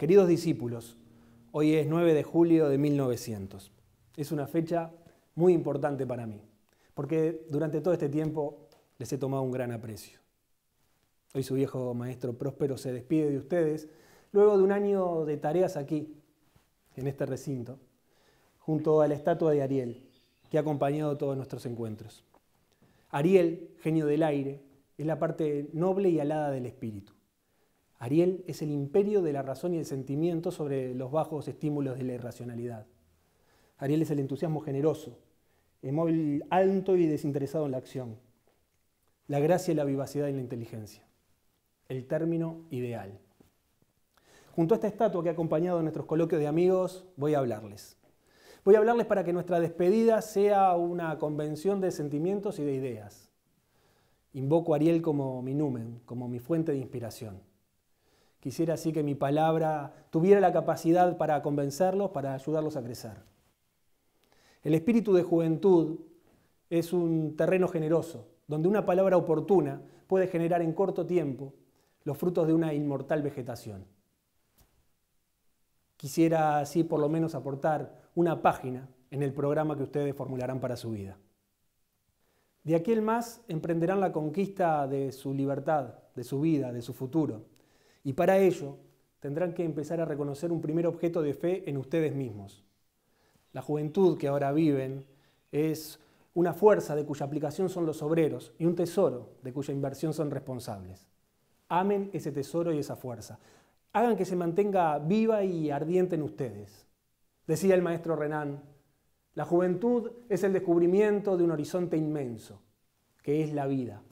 Queridos discípulos, hoy es 9 de julio de 1900. Es una fecha muy importante para mí, porque durante todo este tiempo les he tomado un gran aprecio. Hoy su viejo maestro Próspero se despide de ustedes luego de un año de tareas aquí, en este recinto, junto a la estatua de Ariel, que ha acompañado todos nuestros encuentros. Ariel, genio del aire, es la parte noble y alada del espíritu. Ariel es el imperio de la razón y el sentimiento sobre los bajos estímulos de la irracionalidad. Ariel es el entusiasmo generoso, el móvil alto y desinteresado en la acción, la gracia y la vivacidad en la inteligencia, el término ideal. Junto a esta estatua que ha acompañado nuestros coloquios de amigos, voy a hablarles. Voy a hablarles para que nuestra despedida sea una convención de sentimientos y de ideas. Invoco a Ariel como mi numen, como mi fuente de inspiración. Quisiera así que mi palabra tuviera la capacidad para convencerlos, para ayudarlos a crecer. El espíritu de juventud es un terreno generoso, donde una palabra oportuna puede generar en corto tiempo los frutos de una inmortal vegetación. Quisiera así por lo menos aportar una página en el programa que ustedes formularán para su vida. De aquí en más emprenderán la conquista de su libertad, de su vida, de su futuro y para ello tendrán que empezar a reconocer un primer objeto de fe en ustedes mismos. La juventud que ahora viven es una fuerza de cuya aplicación son los obreros y un tesoro de cuya inversión son responsables. Amen ese tesoro y esa fuerza. Hagan que se mantenga viva y ardiente en ustedes. Decía el maestro Renan, la juventud es el descubrimiento de un horizonte inmenso, que es la vida.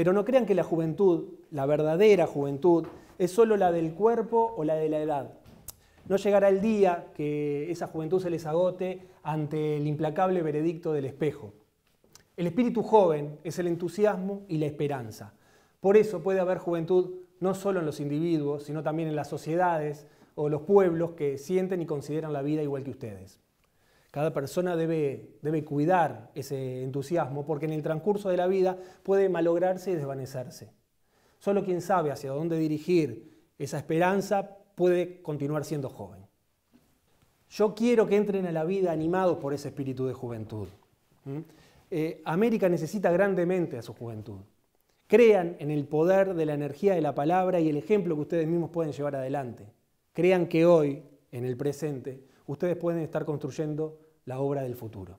Pero no crean que la juventud, la verdadera juventud, es solo la del cuerpo o la de la edad. No llegará el día que esa juventud se les agote ante el implacable veredicto del espejo. El espíritu joven es el entusiasmo y la esperanza. Por eso puede haber juventud no solo en los individuos, sino también en las sociedades o los pueblos que sienten y consideran la vida igual que ustedes. Cada persona debe, debe cuidar ese entusiasmo porque en el transcurso de la vida puede malograrse y desvanecerse. Solo quien sabe hacia dónde dirigir esa esperanza puede continuar siendo joven. Yo quiero que entren a la vida animados por ese espíritu de juventud. Eh, América necesita grandemente a su juventud. Crean en el poder de la energía de la palabra y el ejemplo que ustedes mismos pueden llevar adelante. Crean que hoy, en el presente, ustedes pueden estar construyendo la obra del futuro.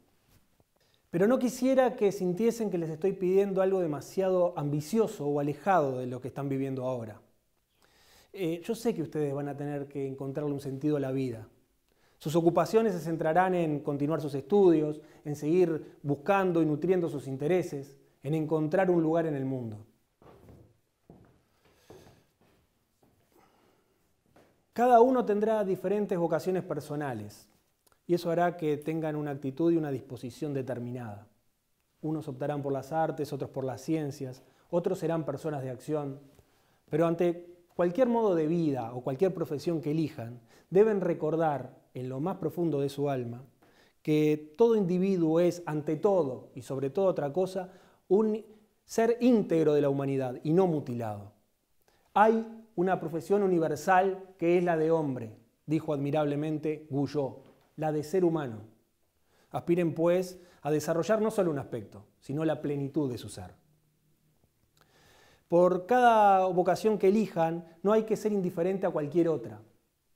Pero no quisiera que sintiesen que les estoy pidiendo algo demasiado ambicioso o alejado de lo que están viviendo ahora. Eh, yo sé que ustedes van a tener que encontrarle un sentido a la vida. Sus ocupaciones se centrarán en continuar sus estudios, en seguir buscando y nutriendo sus intereses, en encontrar un lugar en el mundo. Cada uno tendrá diferentes vocaciones personales y eso hará que tengan una actitud y una disposición determinada. Unos optarán por las artes, otros por las ciencias, otros serán personas de acción, pero ante cualquier modo de vida o cualquier profesión que elijan, deben recordar en lo más profundo de su alma que todo individuo es, ante todo y sobre toda otra cosa, un ser íntegro de la humanidad y no mutilado. Hay una profesión universal que es la de hombre, dijo admirablemente Guyot, la de ser humano. Aspiren, pues, a desarrollar no solo un aspecto, sino la plenitud de su ser. Por cada vocación que elijan, no hay que ser indiferente a cualquier otra.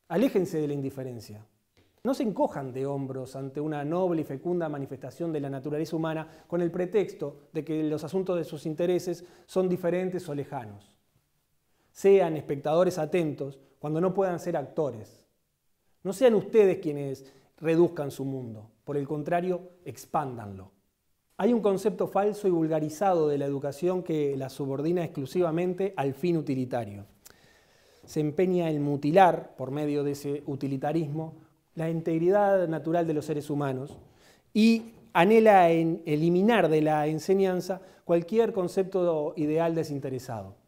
Aléjense de la indiferencia. No se encojan de hombros ante una noble y fecunda manifestación de la naturaleza humana con el pretexto de que los asuntos de sus intereses son diferentes o lejanos. Sean espectadores atentos cuando no puedan ser actores. No sean ustedes quienes reduzcan su mundo, por el contrario, expándanlo. Hay un concepto falso y vulgarizado de la educación que la subordina exclusivamente al fin utilitario. se empeña en mutilar, por medio de ese utilitarismo, la integridad natural de los seres humanos y anhela en eliminar de la enseñanza cualquier concepto ideal desinteresado.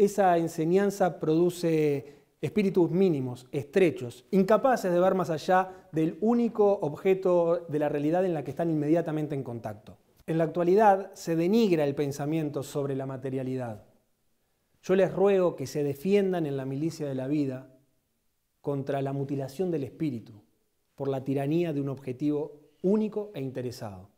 Esa enseñanza produce espíritus mínimos, estrechos, incapaces de ver más allá del único objeto de la realidad en la que están inmediatamente en contacto. En la actualidad se denigra el pensamiento sobre la materialidad. Yo les ruego que se defiendan en la milicia de la vida contra la mutilación del espíritu por la tiranía de un objetivo único e interesado.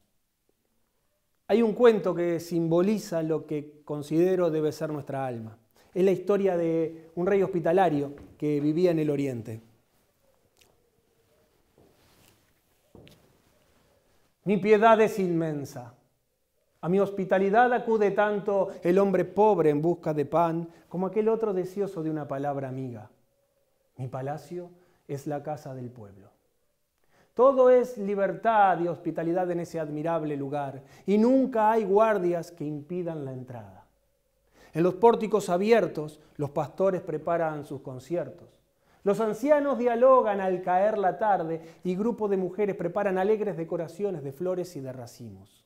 Hay un cuento que simboliza lo que considero debe ser nuestra alma. Es la historia de un rey hospitalario que vivía en el oriente. Mi piedad es inmensa. A mi hospitalidad acude tanto el hombre pobre en busca de pan como aquel otro deseoso de una palabra amiga. Mi palacio es la casa del pueblo. Todo es libertad y hospitalidad en ese admirable lugar, y nunca hay guardias que impidan la entrada. En los pórticos abiertos, los pastores preparan sus conciertos. Los ancianos dialogan al caer la tarde y grupos de mujeres preparan alegres decoraciones de flores y de racimos.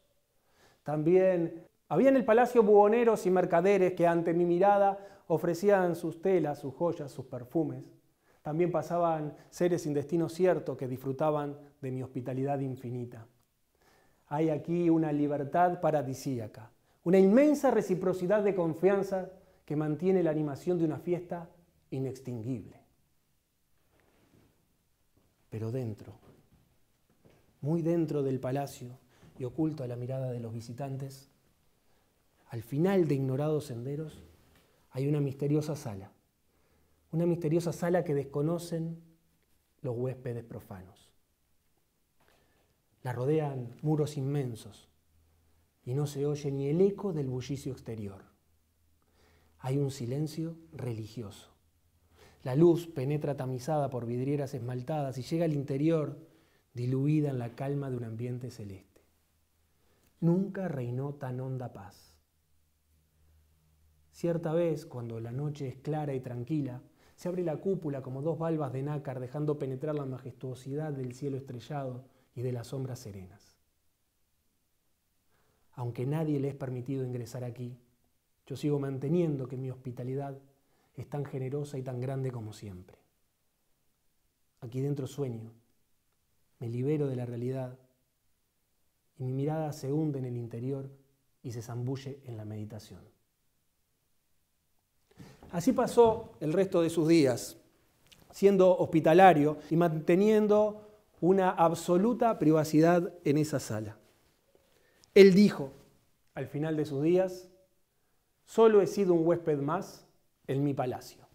También había en el palacio buhoneros y mercaderes que ante mi mirada ofrecían sus telas, sus joyas, sus perfumes. También pasaban seres sin destino cierto que disfrutaban de mi hospitalidad infinita. Hay aquí una libertad paradisíaca, una inmensa reciprocidad de confianza que mantiene la animación de una fiesta inextinguible. Pero dentro, muy dentro del palacio y oculto a la mirada de los visitantes, al final de ignorados senderos hay una misteriosa sala una misteriosa sala que desconocen los huéspedes profanos. La rodean muros inmensos y no se oye ni el eco del bullicio exterior. Hay un silencio religioso. La luz penetra tamizada por vidrieras esmaltadas y llega al interior diluida en la calma de un ambiente celeste. Nunca reinó tan honda paz. Cierta vez, cuando la noche es clara y tranquila, se abre la cúpula como dos valvas de nácar, dejando penetrar la majestuosidad del cielo estrellado y de las sombras serenas. Aunque nadie le es permitido ingresar aquí, yo sigo manteniendo que mi hospitalidad es tan generosa y tan grande como siempre. Aquí dentro sueño, me libero de la realidad y mi mirada se hunde en el interior y se zambulle en la meditación. Así pasó el resto de sus días, siendo hospitalario y manteniendo una absoluta privacidad en esa sala. Él dijo, al final de sus días, solo he sido un huésped más en mi palacio.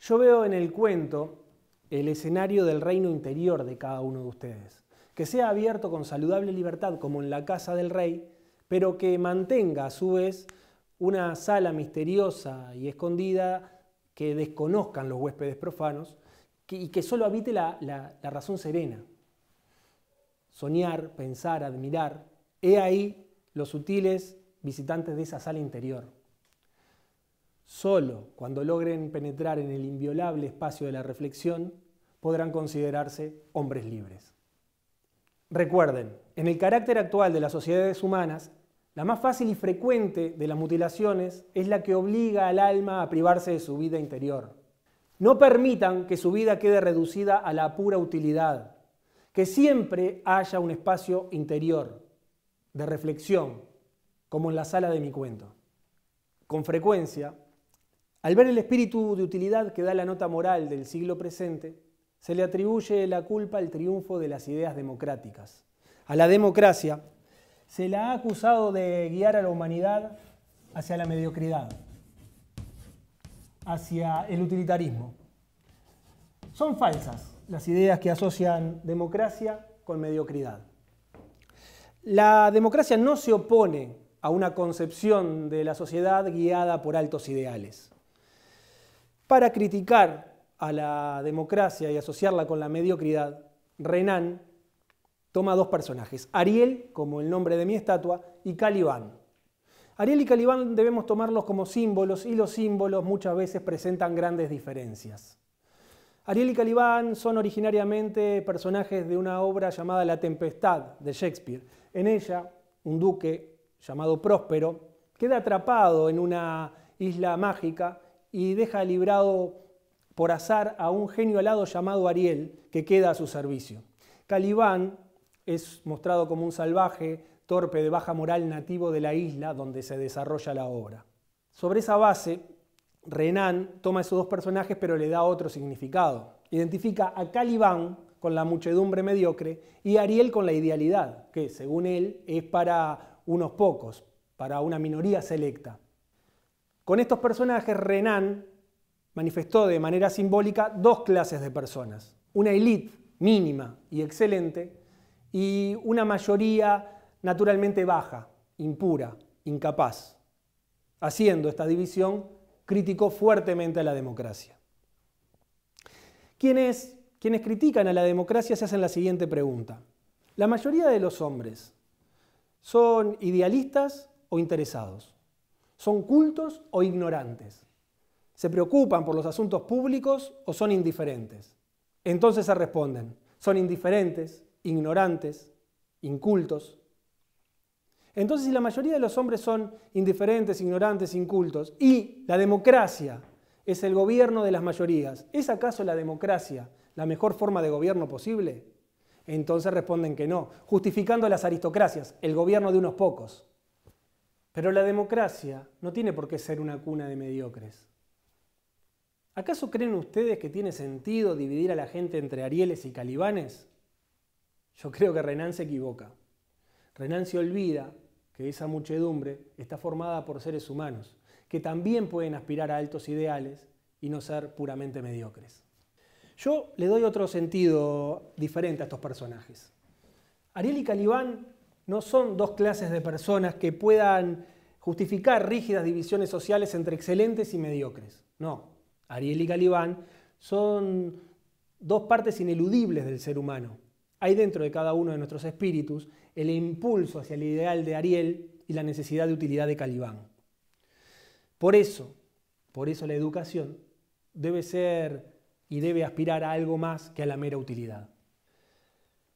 Yo veo en el cuento el escenario del reino interior de cada uno de ustedes, que sea abierto con saludable libertad como en la casa del rey, pero que mantenga a su vez una sala misteriosa y escondida que desconozcan los huéspedes profanos y que solo habite la, la razón serena. Soñar, pensar, admirar, he ahí los sutiles visitantes de esa sala interior. Solo cuando logren penetrar en el inviolable espacio de la reflexión podrán considerarse hombres libres. Recuerden, en el carácter actual de las sociedades humanas, la más fácil y frecuente de las mutilaciones es la que obliga al alma a privarse de su vida interior. No permitan que su vida quede reducida a la pura utilidad, que siempre haya un espacio interior de reflexión, como en la sala de mi cuento. Con frecuencia, al ver el espíritu de utilidad que da la nota moral del siglo presente, se le atribuye la culpa al triunfo de las ideas democráticas. A la democracia se la ha acusado de guiar a la humanidad hacia la mediocridad, hacia el utilitarismo. Son falsas las ideas que asocian democracia con mediocridad. La democracia no se opone a una concepción de la sociedad guiada por altos ideales. Para criticar a la democracia y asociarla con la mediocridad, Renan toma dos personajes, Ariel, como el nombre de mi estatua, y Calibán. Ariel y Calibán debemos tomarlos como símbolos y los símbolos muchas veces presentan grandes diferencias. Ariel y Calibán son originariamente personajes de una obra llamada La Tempestad de Shakespeare. En ella, un duque llamado Próspero queda atrapado en una isla mágica y deja librado por azar a un genio alado llamado Ariel que queda a su servicio. Calibán es mostrado como un salvaje, torpe, de baja moral nativo de la isla donde se desarrolla la obra. Sobre esa base, Renan toma esos dos personajes pero le da otro significado. Identifica a Calibán con la muchedumbre mediocre y a Ariel con la idealidad, que según él es para unos pocos, para una minoría selecta. Con estos personajes, Renan manifestó de manera simbólica dos clases de personas. Una élite mínima y excelente y una mayoría naturalmente baja, impura, incapaz. Haciendo esta división, criticó fuertemente a la democracia. Quienes, quienes critican a la democracia se hacen la siguiente pregunta. ¿La mayoría de los hombres son idealistas o interesados? ¿Son cultos o ignorantes? ¿Se preocupan por los asuntos públicos o son indiferentes? Entonces se responden, son indiferentes, ignorantes, incultos. Entonces, si la mayoría de los hombres son indiferentes, ignorantes, incultos, y la democracia es el gobierno de las mayorías, ¿es acaso la democracia la mejor forma de gobierno posible? Entonces responden que no, justificando las aristocracias, el gobierno de unos pocos. Pero la democracia no tiene por qué ser una cuna de mediocres. ¿Acaso creen ustedes que tiene sentido dividir a la gente entre Arieles y Calibanes? Yo creo que Renan se equivoca. Renan se olvida que esa muchedumbre está formada por seres humanos, que también pueden aspirar a altos ideales y no ser puramente mediocres. Yo le doy otro sentido diferente a estos personajes. Ariel y Calibán no son dos clases de personas que puedan justificar rígidas divisiones sociales entre excelentes y mediocres. No, Ariel y Calibán son dos partes ineludibles del ser humano, hay dentro de cada uno de nuestros espíritus el impulso hacia el ideal de Ariel y la necesidad de utilidad de Calibán. Por eso, por eso la educación debe ser y debe aspirar a algo más que a la mera utilidad.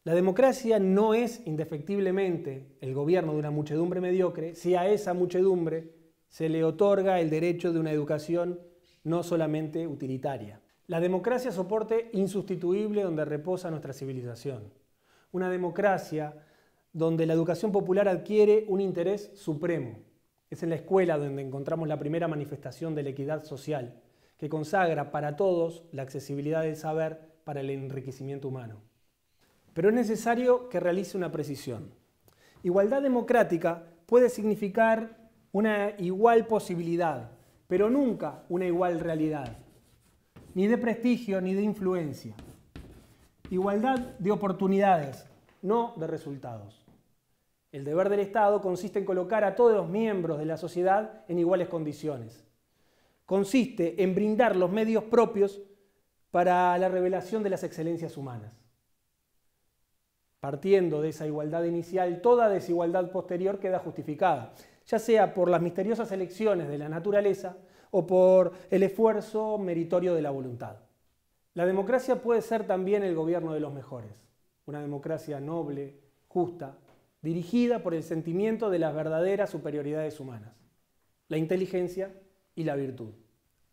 La democracia no es indefectiblemente el gobierno de una muchedumbre mediocre si a esa muchedumbre se le otorga el derecho de una educación no solamente utilitaria. La democracia soporte insustituible donde reposa nuestra civilización. Una democracia donde la educación popular adquiere un interés supremo. Es en la escuela donde encontramos la primera manifestación de la equidad social, que consagra para todos la accesibilidad del saber para el enriquecimiento humano. Pero es necesario que realice una precisión. Igualdad democrática puede significar una igual posibilidad, pero nunca una igual realidad ni de prestigio, ni de influencia. Igualdad de oportunidades, no de resultados. El deber del Estado consiste en colocar a todos los miembros de la sociedad en iguales condiciones. Consiste en brindar los medios propios para la revelación de las excelencias humanas. Partiendo de esa igualdad inicial, toda desigualdad posterior queda justificada, ya sea por las misteriosas elecciones de la naturaleza o por el esfuerzo meritorio de la voluntad. La democracia puede ser también el gobierno de los mejores, una democracia noble, justa, dirigida por el sentimiento de las verdaderas superioridades humanas, la inteligencia y la virtud.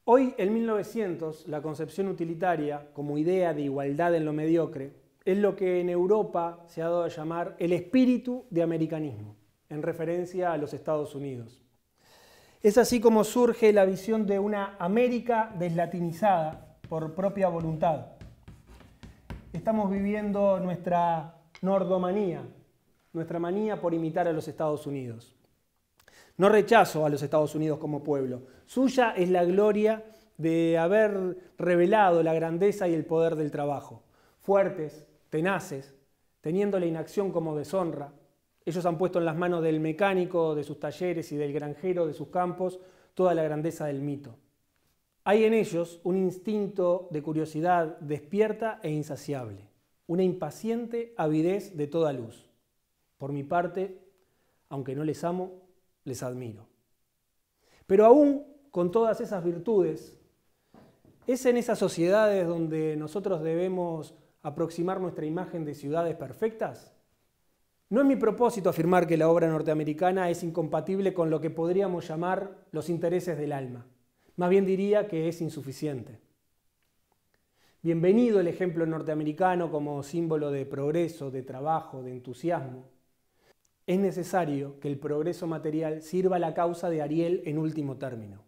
Hoy, en 1900, la concepción utilitaria como idea de igualdad en lo mediocre es lo que en Europa se ha dado a llamar el espíritu de americanismo, en referencia a los Estados Unidos. Es así como surge la visión de una América deslatinizada por propia voluntad. Estamos viviendo nuestra nordomanía, nuestra manía por imitar a los Estados Unidos. No rechazo a los Estados Unidos como pueblo. Suya es la gloria de haber revelado la grandeza y el poder del trabajo. Fuertes, tenaces, teniendo la inacción como deshonra, ellos han puesto en las manos del mecánico de sus talleres y del granjero de sus campos toda la grandeza del mito. Hay en ellos un instinto de curiosidad despierta e insaciable, una impaciente avidez de toda luz. Por mi parte, aunque no les amo, les admiro. Pero aún con todas esas virtudes, es en esas sociedades donde nosotros debemos aproximar nuestra imagen de ciudades perfectas. No es mi propósito afirmar que la obra norteamericana es incompatible con lo que podríamos llamar los intereses del alma. Más bien diría que es insuficiente. Bienvenido el ejemplo norteamericano como símbolo de progreso, de trabajo, de entusiasmo. Es necesario que el progreso material sirva a la causa de Ariel en último término,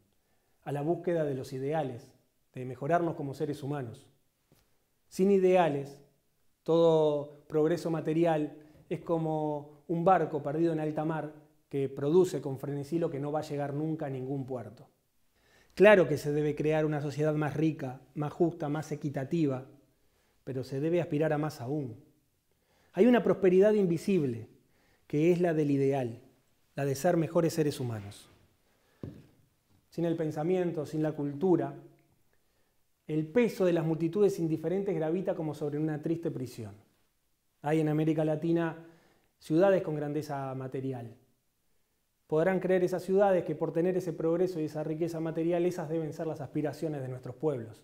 a la búsqueda de los ideales, de mejorarnos como seres humanos. Sin ideales, todo progreso material es como un barco perdido en alta mar que produce con frenesí lo que no va a llegar nunca a ningún puerto. Claro que se debe crear una sociedad más rica, más justa, más equitativa, pero se debe aspirar a más aún. Hay una prosperidad invisible, que es la del ideal, la de ser mejores seres humanos. Sin el pensamiento, sin la cultura, el peso de las multitudes indiferentes gravita como sobre una triste prisión. Hay en América Latina ciudades con grandeza material, Podrán creer esas ciudades que por tener ese progreso y esa riqueza material, esas deben ser las aspiraciones de nuestros pueblos.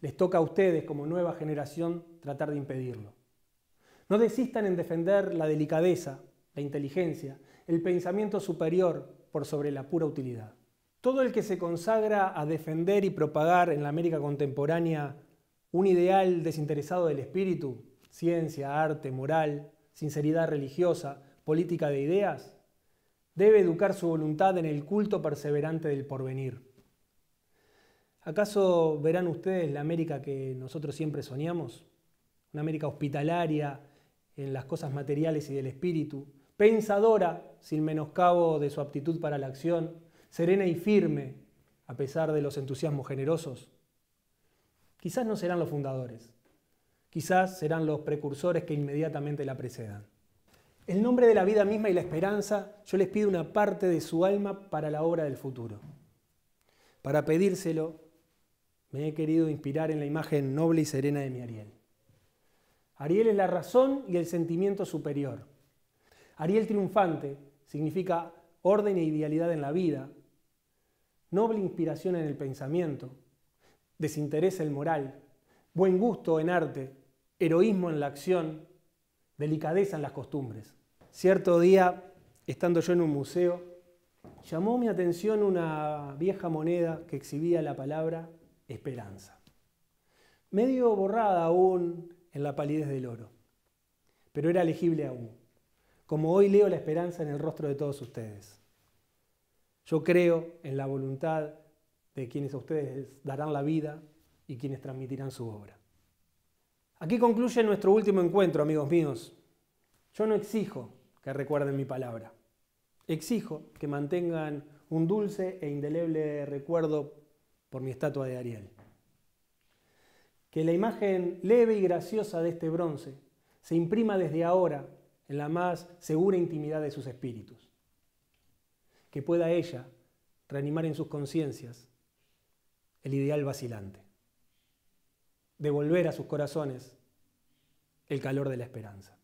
Les toca a ustedes como nueva generación tratar de impedirlo. No desistan en defender la delicadeza, la inteligencia, el pensamiento superior por sobre la pura utilidad. Todo el que se consagra a defender y propagar en la América contemporánea un ideal desinteresado del espíritu, ciencia, arte, moral, sinceridad religiosa, política de ideas, Debe educar su voluntad en el culto perseverante del porvenir. ¿Acaso verán ustedes la América que nosotros siempre soñamos? Una América hospitalaria en las cosas materiales y del espíritu, pensadora sin menoscabo de su aptitud para la acción, serena y firme a pesar de los entusiasmos generosos. Quizás no serán los fundadores, quizás serán los precursores que inmediatamente la precedan. El nombre de la vida misma y la esperanza, yo les pido una parte de su alma para la obra del futuro. Para pedírselo, me he querido inspirar en la imagen noble y serena de mi Ariel. Ariel es la razón y el sentimiento superior. Ariel triunfante significa orden e idealidad en la vida, noble inspiración en el pensamiento, desinterés en moral, buen gusto en arte, heroísmo en la acción, delicadeza en las costumbres. Cierto día, estando yo en un museo, llamó mi atención una vieja moneda que exhibía la palabra esperanza, medio borrada aún en la palidez del oro, pero era legible aún, como hoy leo la esperanza en el rostro de todos ustedes. Yo creo en la voluntad de quienes a ustedes darán la vida y quienes transmitirán su obra. Aquí concluye nuestro último encuentro, amigos míos. Yo no exijo que recuerden mi palabra. Exijo que mantengan un dulce e indeleble recuerdo por mi estatua de Ariel. Que la imagen leve y graciosa de este bronce se imprima desde ahora en la más segura intimidad de sus espíritus. Que pueda ella reanimar en sus conciencias el ideal vacilante. Devolver a sus corazones el calor de la esperanza.